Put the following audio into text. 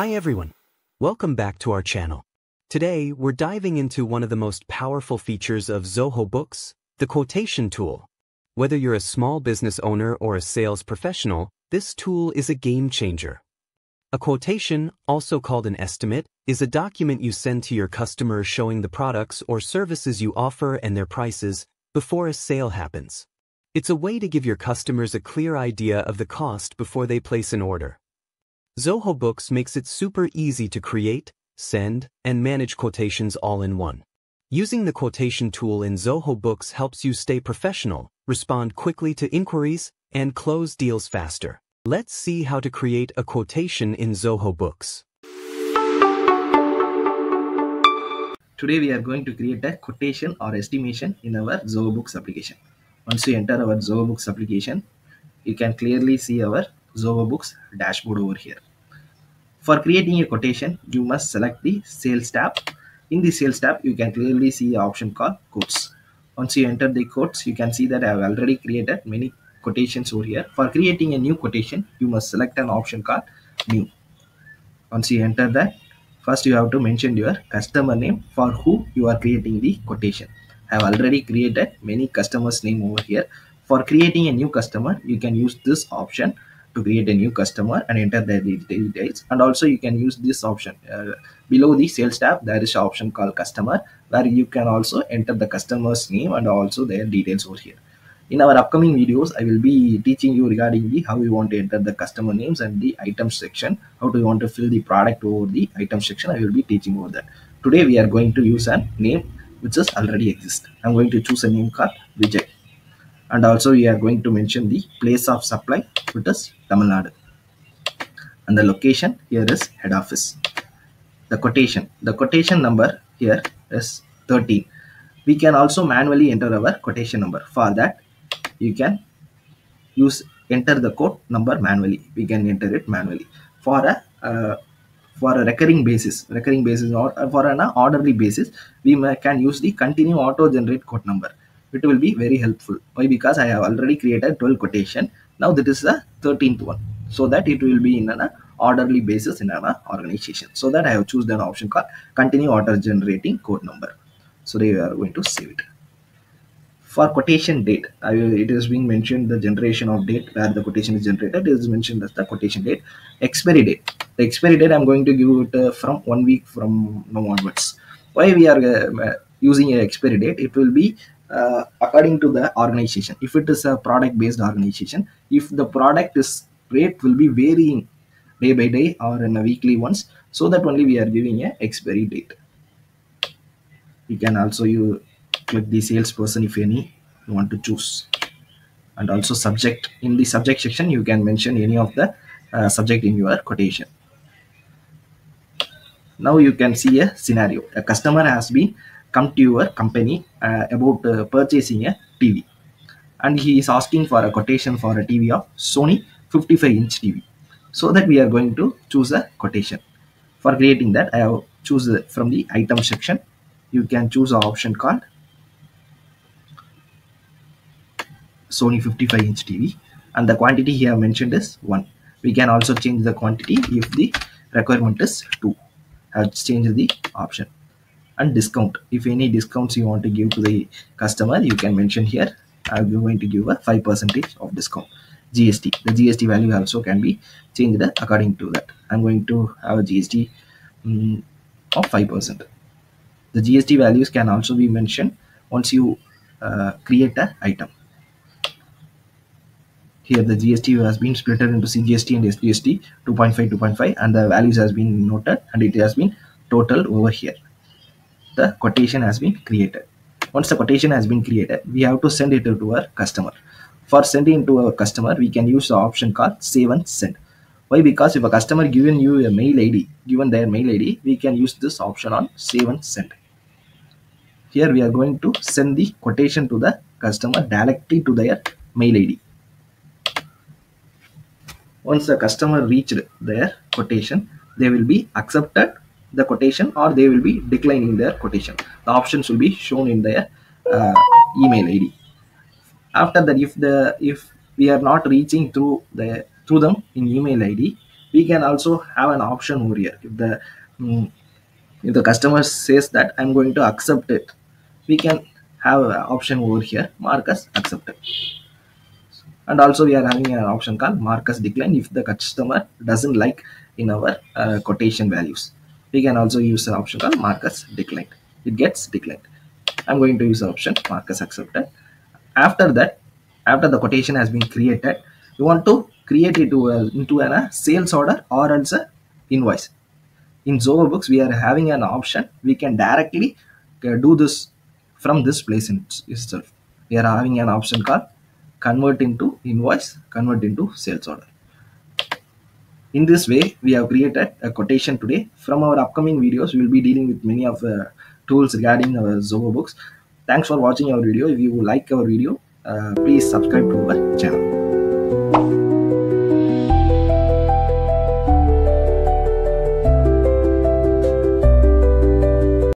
Hi everyone. Welcome back to our channel. Today, we're diving into one of the most powerful features of Zoho Books, the quotation tool. Whether you're a small business owner or a sales professional, this tool is a game changer. A quotation, also called an estimate, is a document you send to your customer showing the products or services you offer and their prices before a sale happens. It's a way to give your customers a clear idea of the cost before they place an order. Zoho Books makes it super easy to create, send, and manage quotations all in one. Using the quotation tool in Zoho Books helps you stay professional, respond quickly to inquiries, and close deals faster. Let's see how to create a quotation in Zoho Books. Today we are going to create a quotation or estimation in our Zoho Books application. Once you enter our Zoho Books application, you can clearly see our Zoho Books dashboard over here. For creating a quotation, you must select the Sales tab. In the Sales tab, you can clearly see the option called Quotes. Once you enter the quotes, you can see that I have already created many quotations over here. For creating a new quotation, you must select an option called New. Once you enter that, first you have to mention your customer name for who you are creating the quotation. I have already created many customers name over here. For creating a new customer, you can use this option to create a new customer and enter their details. And also you can use this option uh, below the sales tab there is an option called customer where you can also enter the customer's name and also their details over here. In our upcoming videos i will be teaching you regarding the how you want to enter the customer names and the items section how do you want to fill the product over the item section. I will be teaching over that. Today we are going to use a name which is already exist. I'm going to choose a name called vijay. And also we are going to mention the place of supply which is Tamil Nadu. And the location here is head office. The quotation the quotation number here is 13 we can also manually enter our quotation number. For that you can use enter the quote number manually. We can enter it manually. For a uh, for a recurring basis recurring basis or for an orderly basis we may, can use the continue auto generate quote number. It will be very helpful. Why? Because i have already created 12 quotation now that is the 13th one. So that it will be in an orderly basis in an organization. So that i have chosen an option called continue auto generating code number. So they are going to save it. For quotation date I, it is being mentioned the generation of date where the quotation is generated. Is mentioned as the quotation date. Expiry date. The expiry date i'm going to give it uh, from one week from now onwards. Why we are uh, using a expiry date? It will be uh, according to the organization. If it is a product based organization if the product is rate will be varying day by day or in a weekly once so that only we are giving a expiry date. You can also you click the salesperson if any you want to choose. And also subject in the subject section you can mention any of the uh, subject in your quotation. Now you can see a scenario. A customer has been come to your company uh, about uh, purchasing a tv and he is asking for a quotation for a tv of sony 55 inch tv so that we are going to choose a quotation. For creating that i have choose from the item section. You can choose an option called sony 55 inch tv and the quantity here mentioned is 1 we can also change the quantity if the requirement is 2 i've changed the option and discount. If any discounts you want to give to the customer you can mention here i'm going to give a 5 percentage of discount. Gst the gst value also can be changed according to that. I'm going to have a gst um, of 5 percent. The gst values can also be mentioned once you uh, create an item. Here the gst has been split into cgst and sgst 2.5 2.5 and the values has been noted and it has been totaled over here the quotation has been created. Once the quotation has been created we have to send it to our customer. For sending to our customer we can use the option called save and send. Why? Because if a customer given you a mail id given their mail id we can use this option on save and send. Here we are going to send the quotation to the customer directly to their mail id once the customer reached their quotation they will be accepted the quotation or they will be declining their quotation. The options will be shown in their uh, email id after that if the if we are not reaching through the through them in email id we can also have an option over here. If the mm, if the customer says that i'm going to accept it we can have an option over here mark as accepted. And also we are having an option called mark as decline if the customer doesn't like in our uh, quotation values we can also use an option called mark as declined it gets declined i'm going to use the option mark as accepted after that after the quotation has been created you want to create it to a, into a sales order or else a invoice in Zoho Books, we are having an option. We can directly uh, do this from this place itself. We are having an option called convert into invoice, convert into sales order. In this way, we have created a quotation today. From our upcoming videos, we will be dealing with many of the tools regarding our Zoho Books. Thanks for watching our video. If you like our video, uh, please subscribe to our channel.